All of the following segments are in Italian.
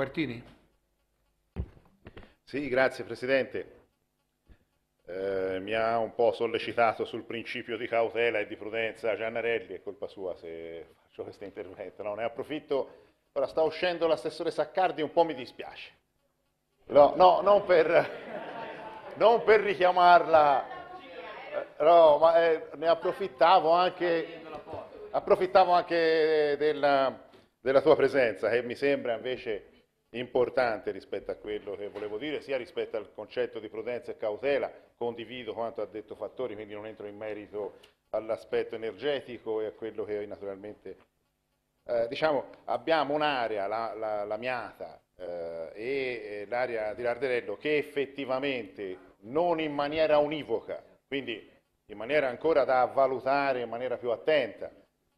Quartini. Sì, grazie Presidente. Eh, mi ha un po' sollecitato sul principio di cautela e di prudenza Giannarelli, è colpa sua se faccio questo intervento, no, ne approfitto. Ora sta uscendo l'assessore Saccardi, un po' mi dispiace. No, no non, per, non per richiamarla, eh, no, ma eh, ne approfittavo anche, approfittavo anche della, della tua presenza, che mi sembra invece importante rispetto a quello che volevo dire, sia rispetto al concetto di prudenza e cautela, condivido quanto ha detto Fattori, quindi non entro in merito all'aspetto energetico e a quello che naturalmente... Eh, diciamo, abbiamo un'area, la, la, la, Miata eh, e l'area di Larderello, che effettivamente non in maniera univoca, quindi in maniera ancora da valutare in maniera più attenta,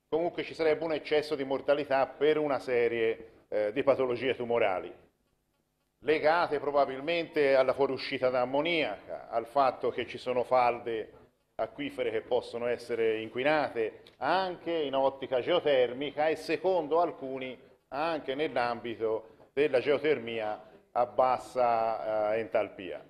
comunque ci sarebbe un eccesso di mortalità per una serie eh, di patologie tumorali, legate probabilmente alla fuoriuscita d'ammoniaca, al fatto che ci sono falde acquifere che possono essere inquinate anche in ottica geotermica e secondo alcuni anche nell'ambito della geotermia a bassa eh, entalpia.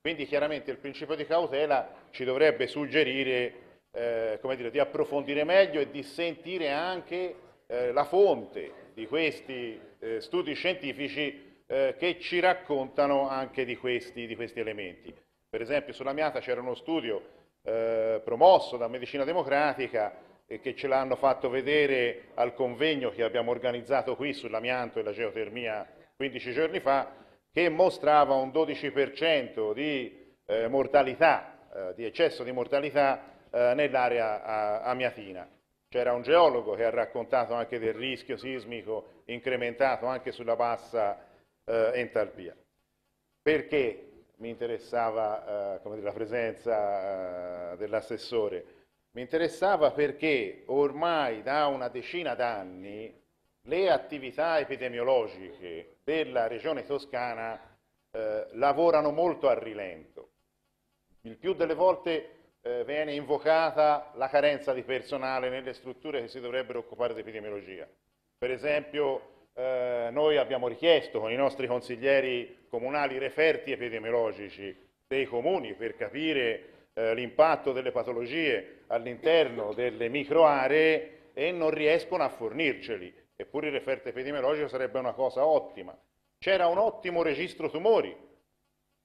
Quindi chiaramente il principio di cautela ci dovrebbe suggerire eh, dire, di approfondire meglio e di sentire anche eh, la fonte di questi eh, studi scientifici eh, che ci raccontano anche di questi, di questi, elementi. Per esempio sulla miata c'era uno studio eh, promosso da Medicina Democratica e che ce l'hanno fatto vedere al convegno che abbiamo organizzato qui sull'amianto e la geotermia 15 giorni fa, che mostrava un 12% di eh, mortalità, eh, di eccesso di mortalità eh, nell'area amiatina. C'era un geologo che ha raccontato anche del rischio sismico incrementato anche sulla bassa eh, entalpia. Perché mi interessava eh, dire, la presenza eh, dell'assessore? Mi interessava perché ormai da una decina d'anni le attività epidemiologiche della regione toscana eh, lavorano molto a rilento. Il più delle volte eh, viene invocata la carenza di personale nelle strutture che si dovrebbero occupare di epidemiologia. Per esempio eh, noi abbiamo richiesto con i nostri consiglieri comunali referti epidemiologici dei comuni per capire eh, l'impatto delle patologie all'interno delle microaree e non riescono a fornirceli, eppure il referto epidemiologico sarebbe una cosa ottima. C'era un ottimo registro tumori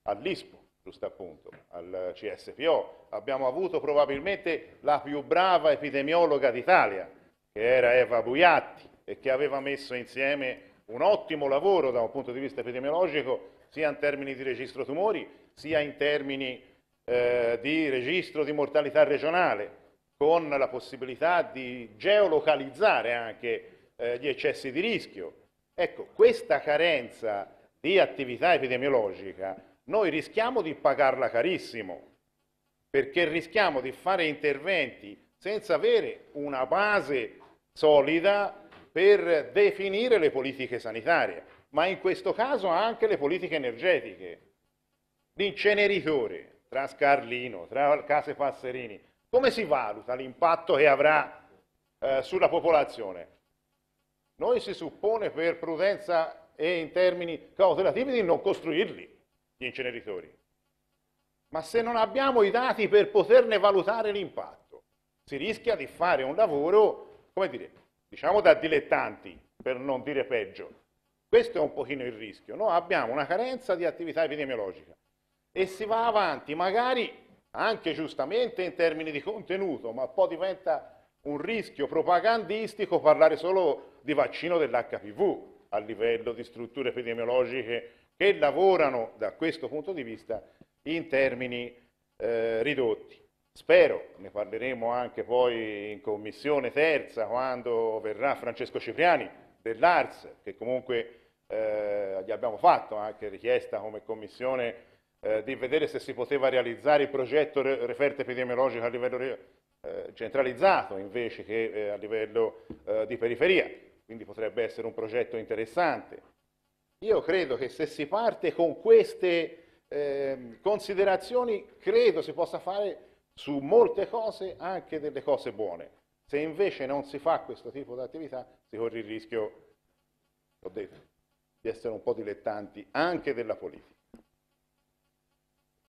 all'ISPO, giusto appunto, al CSPO. Abbiamo avuto probabilmente la più brava epidemiologa d'Italia, che era Eva Buiatti, e che aveva messo insieme un ottimo lavoro da un punto di vista epidemiologico, sia in termini di registro tumori, sia in termini eh, di registro di mortalità regionale, con la possibilità di geolocalizzare anche eh, gli eccessi di rischio. Ecco, questa carenza di attività epidemiologica noi rischiamo di pagarla carissimo, perché rischiamo di fare interventi senza avere una base solida per definire le politiche sanitarie, ma in questo caso anche le politiche energetiche. L'inceneritore tra Scarlino, tra Case Passerini, come si valuta l'impatto che avrà eh, sulla popolazione? Noi si suppone per prudenza e in termini cautelativi di non costruirli gli inceneritori. Ma se non abbiamo i dati per poterne valutare l'impatto, si rischia di fare un lavoro, come dire, diciamo da dilettanti, per non dire peggio. Questo è un pochino il rischio. Noi abbiamo una carenza di attività epidemiologica e si va avanti, magari anche giustamente in termini di contenuto, ma poi diventa un rischio propagandistico parlare solo di vaccino dell'HPV a livello di strutture epidemiologiche che lavorano da questo punto di vista in termini eh, ridotti. Spero, ne parleremo anche poi in commissione terza quando verrà Francesco Cipriani dell'ARS, che comunque eh, gli abbiamo fatto anche richiesta come commissione eh, di vedere se si poteva realizzare il progetto referto epidemiologico a livello eh, centralizzato invece che eh, a livello eh, di periferia, quindi potrebbe essere un progetto interessante. Io credo che se si parte con queste eh, considerazioni, credo si possa fare su molte cose anche delle cose buone. Se invece non si fa questo tipo di attività, si corre il rischio, l'ho detto, di essere un po' dilettanti anche della politica.